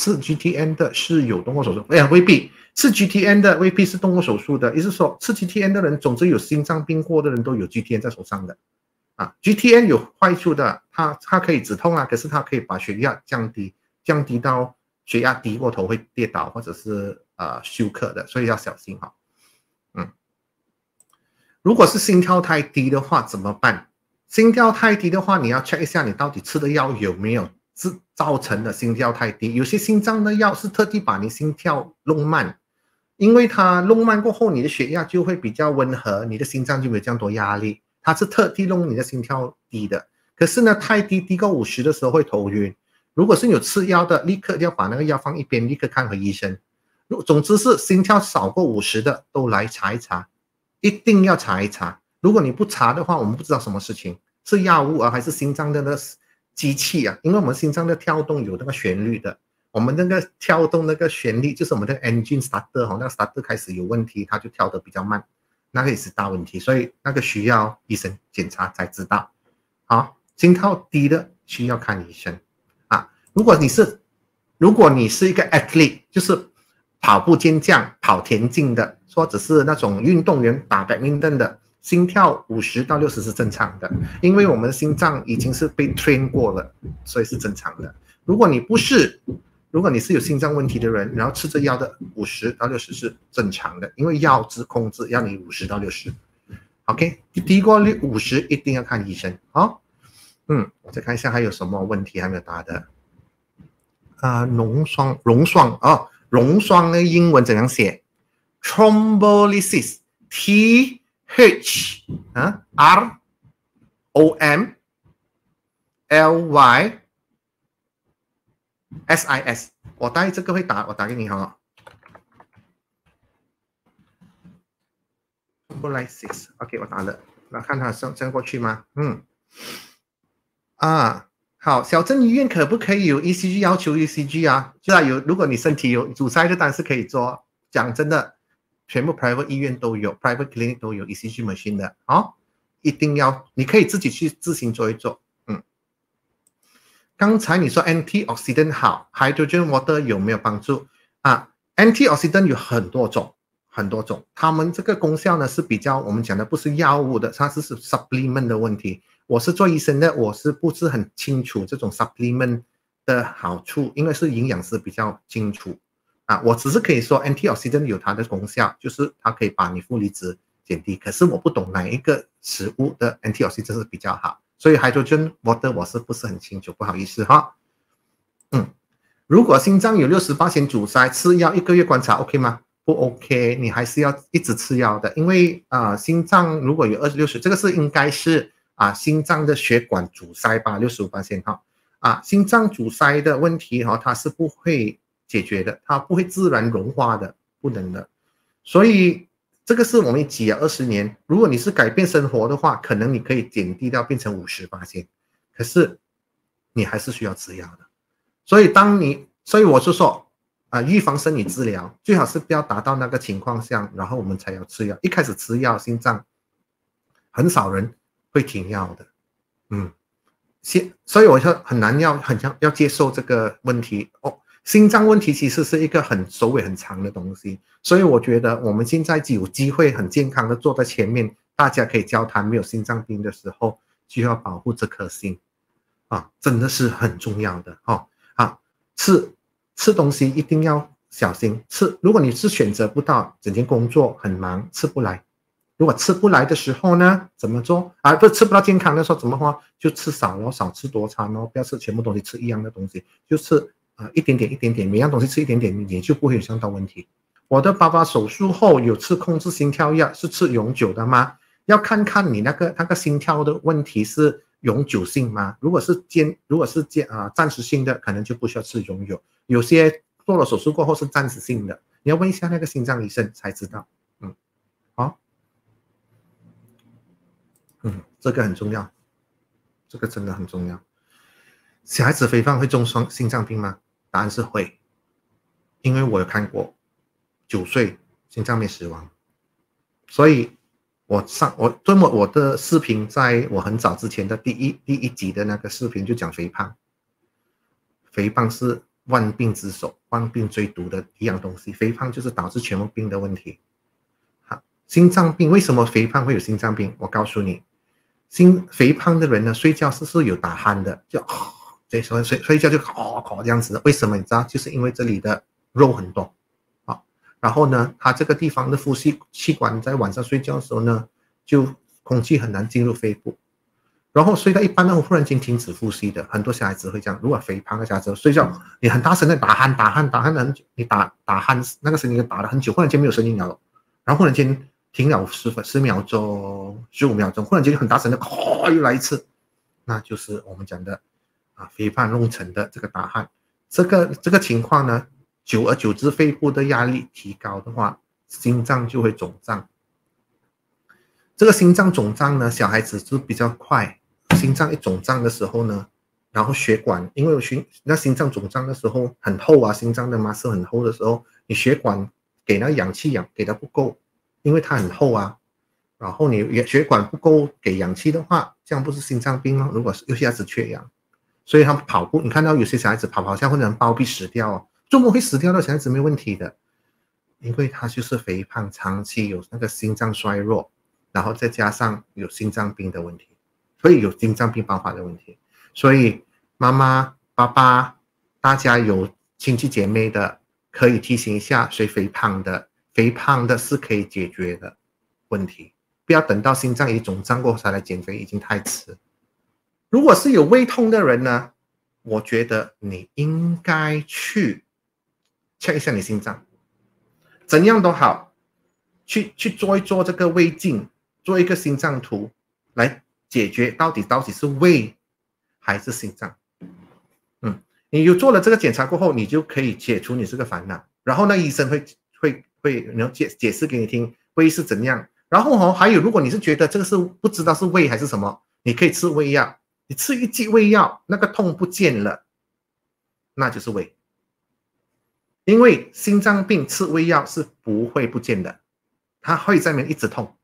吃 GTN 的是有动过手术，哎呀未必，吃 GTN 的未必是动过手术的，意思说吃 GTN 的人，总之有心脏病过的人都有 GTN 在手上的。啊，GTN 有坏处的，它它可以止痛啊，可是它可以把血压降低，降低到血压低过头会跌倒或者是呃休克的，所以要小心哈。嗯，如果是心跳太低的话怎么办？心跳太低的话，你要 check 一下你到底吃的药有没有是造成的心跳太低。有些心脏的药是特地把你心跳弄慢，因为它弄慢过后，你的血压就会比较温和，你的心脏就没有这样多压力。它是特地弄你的心跳低的，可是呢，太低低过五十的时候会头晕。如果是有吃药的，立刻要把那个药放一边，立刻看回医生。如总之是心跳少过五十的都来查一查，一定要查一查。如果你不查的话，我们不知道什么事情是药物啊，还是心脏的那机器啊？因为我们心脏的跳动有那个旋律的，我们那个跳动那个旋律就是我们的 engine starter 哈，那个 starter 开始有问题，它就跳得比较慢。那个也是大问题，所以那个需要医生检查才知道。好，心跳低的需要看医生啊。如果你是，如果你是一个 athlete，就是跑步健将、跑田径的，或者是那种运动员打 badminton 的，心跳五十到六十是正常的，因为我们心脏已经是被 train 过了，所以是正常的。如果你不是，如果你是有心脏问题的人，然后吃这药的五十到六十是正常的，因为药质控制要你五十到六十。OK，低过六五十一定要看医生。好，嗯，我再看一下还有什么问题还没有答的。啊，溶霜，溶霜哦，溶霜的英文怎样写？Thrombolysis，T H 啊 R O M L Y。S I S，我待这个会打，我打给你哈。不来 six，OK，我打了，那看他上上过去吗？嗯，啊，好，小镇医院可不可以有 ECG 要求 ECG 啊？就要有，如果你身体有阻塞的，当然是可以做。讲真的，全部 private 医院都有，private clinic 都有 ECG machine 的，好，一定要，你可以自己去自行做一做。嗯刚才你说 antioxidant 好，hydrogen water 有没有帮助啊？antioxidant 有很多种，很多种，它们这个功效呢是比较我们讲的不是药物的，它是是 supplement 的问题。我是做医生的，我是不是很清楚这种 supplement 的好处？因为是营养师比较清楚啊。我只是可以说 antioxidant 有它的功效，就是它可以把你负离子减低。可是我不懂哪一个食物的 antioxidant 是比较好。所以 hydrogen water 我是不是很清楚？不好意思哈。嗯，如果心脏有六十八千阻塞，吃药一个月观察 OK 吗？不 OK，你还是要一直吃药的，因为啊，心脏如果有二十六十，这个是应该是啊，心脏的血管阻塞吧，六十五八千哈。啊，心脏阻塞的问题哈，它是不会解决的，它不会自然融化的，不能的，所以。这个是我们挤了二十年。如果你是改变生活的话，可能你可以减低掉变成五十八千，可是你还是需要吃药的。所以当你，所以我是说啊，预防生理治疗最好是不要达到那个情况下，然后我们才要吃药。一开始吃药，心脏很少人会停药的，嗯，先，所以我说很难要很要要接受这个问题哦。心脏问题其实是一个很首尾很长的东西，所以我觉得我们现在有机会很健康的坐在前面，大家可以交谈。没有心脏病的时候，就要保护这颗心，啊，真的是很重要的哈。啊，吃吃东西一定要小心吃。如果你是选择不到，整天工作很忙，吃不来。如果吃不来的时候呢，怎么做啊？不吃不到健康的时候怎么话？就吃少咯，少吃多餐哦，不要吃全部东西，吃一样的东西，就吃。啊，一点点，一点点，每样东西吃一点点，也就不会有相当问题。我的爸爸手术后有吃控制心跳药，是吃永久的吗？要看看你那个那个心跳的问题是永久性吗？如果是间，如果是间啊暂时性的，可能就不需要吃永久。有些做了手术过后是暂时性的，你要问一下那个心脏医生才知道。嗯，好，嗯，这个很重要，这个真的很重要。小孩子肥胖会中双心脏病吗？答案是会，因为我有看过九岁心脏病死亡，所以我上我这么我的视频，在我很早之前的第一第一集的那个视频就讲肥胖，肥胖是万病之首、万病最毒的一样东西。肥胖就是导致全部病的问题。好，心脏病为什么肥胖会有心脏病？我告诉你，心肥胖的人呢，睡觉是是有打鼾的，就这时候睡睡觉就哦哦这样子的。为什么你知道？就是因为这里的肉很多啊。然后呢，他这个地方的呼吸器官在晚上睡觉的时候呢，就空气很难进入肺部。然后睡到一半呢，忽然间停止呼吸的，很多小孩子会这样。如果肥胖的小孩子睡觉，你很大声的打鼾，打鼾，打鼾很久，你打打鼾那个声音打了很久，忽然间没有声音了，然后忽然间停了十分十秒钟、十五秒钟，忽然间很大声的，哗又来一次，那就是我们讲的啊肥胖弄成的这个大汗。这个这个情况呢，久而久之，肺部的压力提高的话，心脏就会肿胀。这个心脏肿胀呢，小孩子就比较快。心脏一肿胀的时候呢，然后血管，因为我心那心脏肿胀的时候很厚啊，心脏的麻是很厚的时候，你血管给那氧气氧给的不够，因为它很厚啊，然后你血管不够给氧气的话，这样不是心脏病吗？如果是有些孩子缺氧，所以他跑步，你看到有些小孩子跑跑下或者暴毙死掉哦，怎么会死掉的小孩子没问题的，因为他就是肥胖，长期有那个心脏衰弱，然后再加上有心脏病的问题。所以有心脏病爆发的问题，所以妈妈、爸爸，大家有亲戚姐妹的，可以提醒一下，谁肥胖的，肥胖的是可以解决的问题，不要等到心脏已肿胀过后才来减肥，已经太迟。如果是有胃痛的人呢，我觉得你应该去 check 一下你心脏，怎样都好，去去做一做这个胃镜，做一个心脏图来。解决到底到底是胃还是心脏？嗯，你有做了这个检查过后，你就可以解除你这个烦恼。然后呢，医生会会会然后解解释给你听胃是怎样。然后哦，还有如果你是觉得这个是不知道是胃还是什么，你可以吃胃药。你吃一剂胃药，那个痛不见了，那就是胃。因为心脏病吃胃药是不会不见的，它会在那边一直痛。